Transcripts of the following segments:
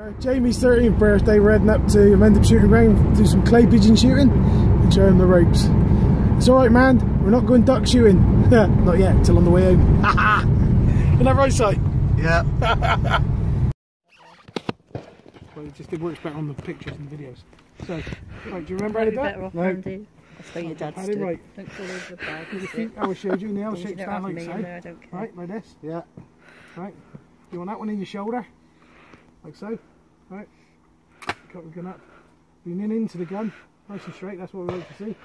Uh, Jamie's 13th birthday, we're heading up to Mendip Shooting Ground to do some clay pigeon shooting and show him the ropes. It's alright man, we're not going duck shooting. not yet, till on the way home. Isn't that right, Si? Yeah. well, it just it works better on the pictures and videos. So, right, do you remember how to do better it? off, No. Andy. That's what your dad's Had right. Don't fall over the bag. Feet, how I showed you, and the L You shape stand like so. I don't care. Right, like this. Yeah. Right. Do You want that one in your shoulder, like so. Right. Cut the gun up. Lean in into the gun, nice and straight. That's what we like to see.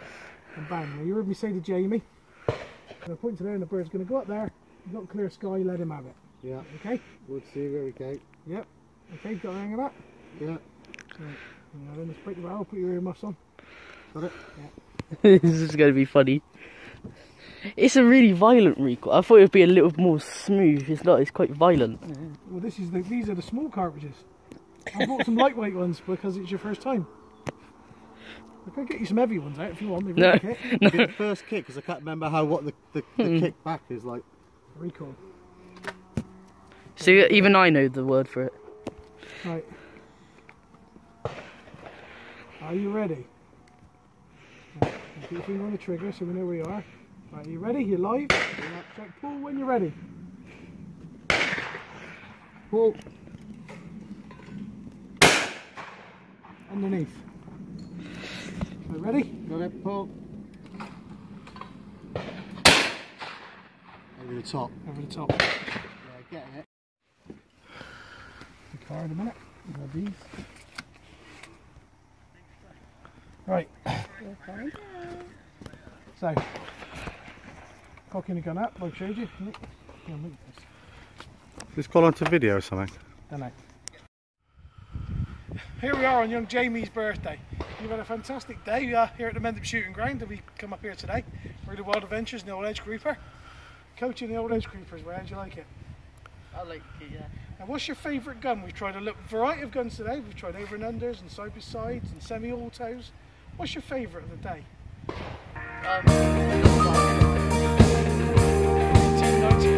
And bang. Now you heard me say to Jamie. I'm going to point to there, and the bird's going to go up there. You've got clear sky. Let him have it. Yeah. Okay. We'll see where we go. Yep. Okay. Got the hang of that. Yeah. Now then, just break the barrel. Put your earmuffs on. Got it? this is going to be funny. It's a really violent recoil. I thought it would be a little more smooth. It's not. It's quite violent. Well, this is the. These are the small cartridges. I bought some lightweight ones because it's your first time. I can get you some heavy ones out if you want. They've No. got a kit. The first kick, because I can't remember how what the, the, the hmm. kick back is like. Recoil. So even I know the word for it. Right. Are you ready? Right, Put your finger on the trigger so we know where you are. Right, you ready? You live? Right, pull when you're ready. Pull. Underneath. Right, ready? Got it, pull. Over the top. Over the top. Yeah, getting it. The car in a minute. Grab these. Right. So, cocking the gun up, like I showed you. Nick. Yeah, look at this. Just call onto video or something. Don't know. Here we are on young Jamie's birthday. You've had a fantastic day uh, here at the Mendip Shooting Ground that we come up here today. We're the Wild Adventures in the Ole Hedge Creeper. Coaching the Ole Hedge Creepers, where how'd you like it? I like it. Yeah. And what's your favourite gun? We've tried a little variety of guns today. We've tried over and unders and side by sides and semi autos. What's your favourite of the day? Um,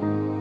Bye.